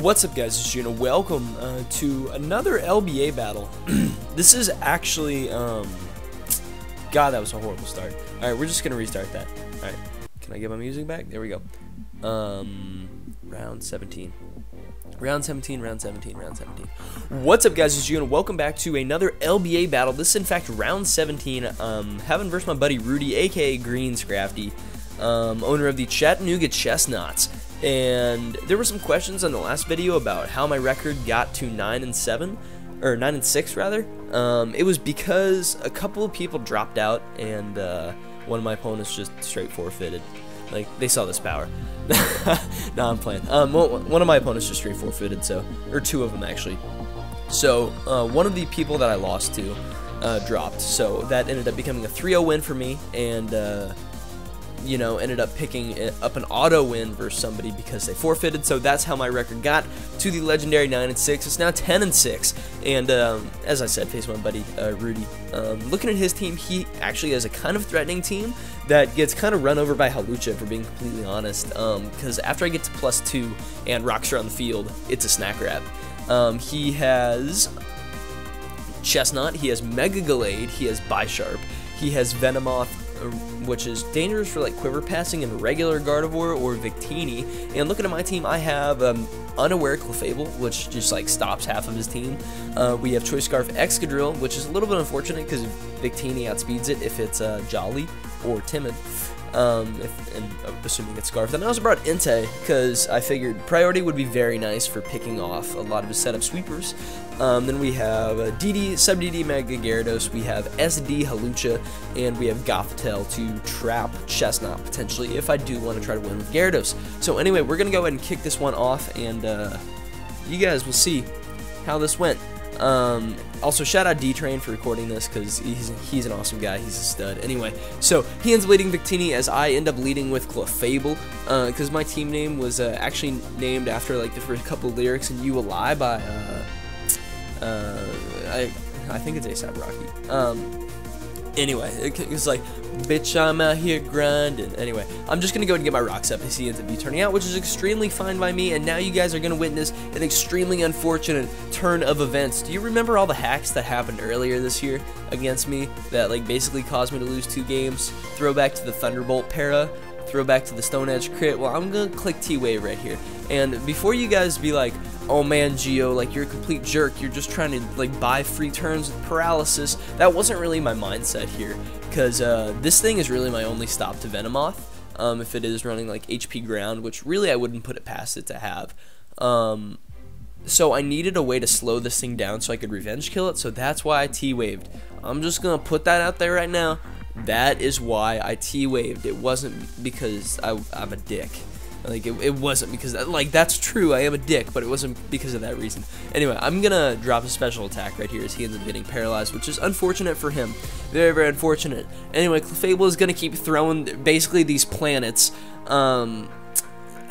What's up guys, it's Juno. Welcome uh, to another LBA battle. this is actually, um, God that was a horrible start. Alright, we're just going to restart that. Alright, can I get my music back? There we go. Um, round 17. Round 17, round 17, round 17. What's up guys, it's Juno. Welcome back to another LBA battle. This is in fact round 17. Um, having versus my buddy Rudy, aka Greenscrafty, um, owner of the Chattanooga Chesnaughts. And there were some questions on the last video about how my record got to 9 and 7, or 9 and 6 rather. Um, it was because a couple of people dropped out and uh, one of my opponents just straight forfeited. Like, they saw this power. no, I'm playing. Um, one of my opponents just straight forfeited, so, or two of them actually. So, uh, one of the people that I lost to uh, dropped, so that ended up becoming a 3-0 win for me, and uh, you know, ended up picking up an auto win versus somebody because they forfeited. So that's how my record got to the legendary 9 and 6. It's now 10 and 6. And um, as I said, face my buddy uh, Rudy. Um, looking at his team, he actually has a kind of threatening team that gets kind of run over by Hawlucha, for being completely honest. Because um, after I get to plus 2 and Rockstar on the field, it's a snack wrap. Um, he has Chesnaught, he has Mega Gallade, he has Bisharp, he has Venomoth, which is dangerous for like quiver passing and regular Gardevoir or Victini. And looking at my team, I have um, Unaware Clefable, which just like stops half of his team. Uh, we have Choice Scarf Excadrill, which is a little bit unfortunate because Victini outspeeds it if it's uh, Jolly or Timid um, if, and uh, assuming it's Scarf. Then I also brought Entei because I figured priority would be very nice for picking off a lot of his setup sweepers. Um, then we have uh, DD, Sub DD Mega Gyarados, we have SD Hawlucha, and we have Gothitelle to trap Chesnaught potentially if I do want to try to win with Gyarados. So anyway, we're going to go ahead and kick this one off, and uh, you guys will see how this went. Um, also, shout out D-Train for recording this because he's, he's an awesome guy. He's a stud. Anyway, so he ends up leading Victini as I end up leading with Clefable because uh, my team name was uh, actually named after like the first couple lyrics in You a Lie by, uh, uh, I, I think it's ASAP Rocky. Um, anyway, it's like, bitch, I'm out here grinding. Anyway, I'm just going to go and get my rocks up as he ends up U-turning out, which is extremely fine by me, and now you guys are going to witness an extremely unfortunate turn of events. Do you remember all the hacks that happened earlier this year against me that, like, basically caused me to lose two games? Throwback to the Thunderbolt para, throwback to the Stone Edge crit. Well, I'm going to click T-Wave right here. And before you guys be like, oh man, Geo, like you're a complete jerk. You're just trying to like buy free turns with paralysis. That wasn't really my mindset here, because uh, this thing is really my only stop to Venomoth. Um, if it is running like HP ground, which really I wouldn't put it past it to have. Um, so I needed a way to slow this thing down so I could revenge kill it. So that's why I T-waved. I'm just gonna put that out there right now. That is why I T-waved. It wasn't because I, I'm a dick. Like, it, it wasn't because, that, like, that's true, I am a dick, but it wasn't because of that reason. Anyway, I'm gonna drop a special attack right here as he ends up getting paralyzed, which is unfortunate for him. Very, very unfortunate. Anyway, Clefable is gonna keep throwing, basically, these planets, um,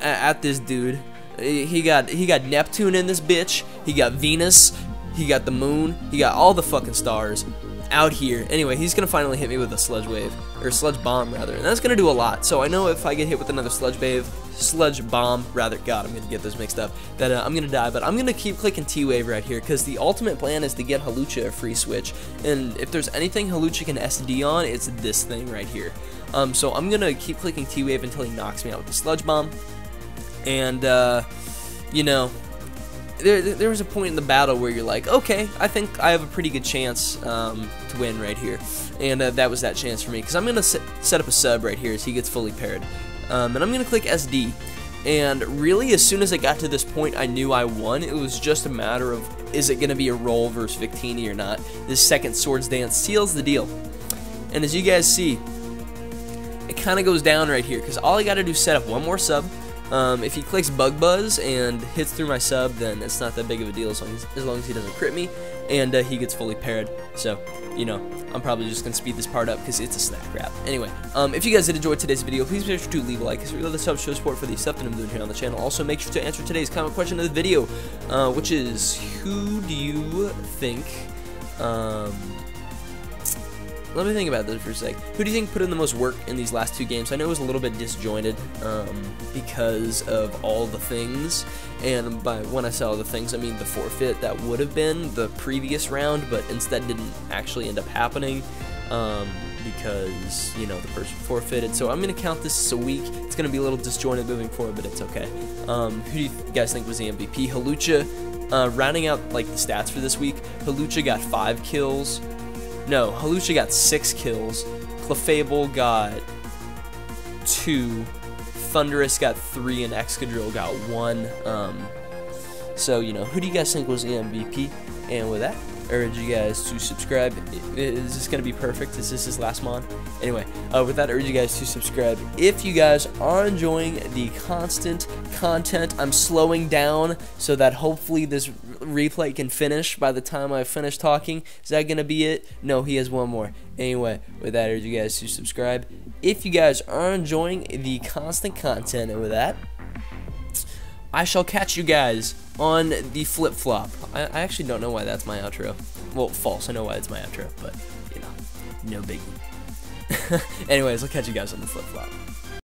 at this dude. He got, he got Neptune in this bitch, he got Venus, he got the moon, he got all the fucking stars out here. Anyway, he's going to finally hit me with a sludge wave, or sludge bomb rather, and that's going to do a lot. So I know if I get hit with another sludge wave, sludge bomb, rather, God, I'm going to get those mixed up, that uh, I'm going to die, but I'm going to keep clicking T-Wave right here, because the ultimate plan is to get Hawlucha a free switch, and if there's anything Hawlucha can SD on, it's this thing right here. Um, so I'm going to keep clicking T-Wave until he knocks me out with the sludge bomb, and, uh, you know, there, there was a point in the battle where you're like, okay, I think I have a pretty good chance um, to win right here. And uh, that was that chance for me. Because I'm going to set up a sub right here as he gets fully paired. Um, and I'm going to click SD. And really, as soon as I got to this point, I knew I won. It was just a matter of, is it going to be a roll versus Victini or not? This second Swords Dance seals the deal. And as you guys see, it kind of goes down right here. Because all I got to do is set up one more sub um, if he clicks Bug Buzz and hits through my sub, then it's not that big of a deal as long as, as, long as he doesn't crit me, and uh, he gets fully paired. So, you know, I'm probably just going to speed this part up because it's a snack wrap. Anyway, um, if you guys did enjoy today's video, please make sure to leave a like because love the sub show support for the stuff that I'm doing here on the channel. Also, make sure to answer today's comment question of the video, uh, which is, who do you think... Um, let me think about this for a sec. Who do you think put in the most work in these last two games? I know it was a little bit disjointed um, because of all the things, and by when I say all the things, I mean the forfeit that would have been the previous round, but instead didn't actually end up happening. Um, because you know the person forfeited. So I'm gonna count this as a week. It's gonna be a little disjointed moving forward, but it's okay. Um, who do you guys think was the MVP? Hawlucha. uh, rounding out like the stats for this week. Hawlucha got five kills. No, Hawlucha got six kills. Clefable got two. Thundurus got three, and Excadrill got one. Um, so you know, who do you guys think was the MVP? And with that, urge you guys to subscribe. Is this going to be perfect? Is this his last mon? Anyway, uh, with that, I urge you guys to subscribe. If you guys are enjoying the constant content, I'm slowing down so that hopefully this replay can finish by the time I finish talking. Is that going to be it? No, he has one more. Anyway, with that, I urge you guys to subscribe. If you guys are enjoying the constant content, and with that, I shall catch you guys on the flip flop. I, I, actually don't know why that's my outro. Well, false. I know why it's my outro, but you know, no biggie. Anyways, I'll catch you guys on the flip flop.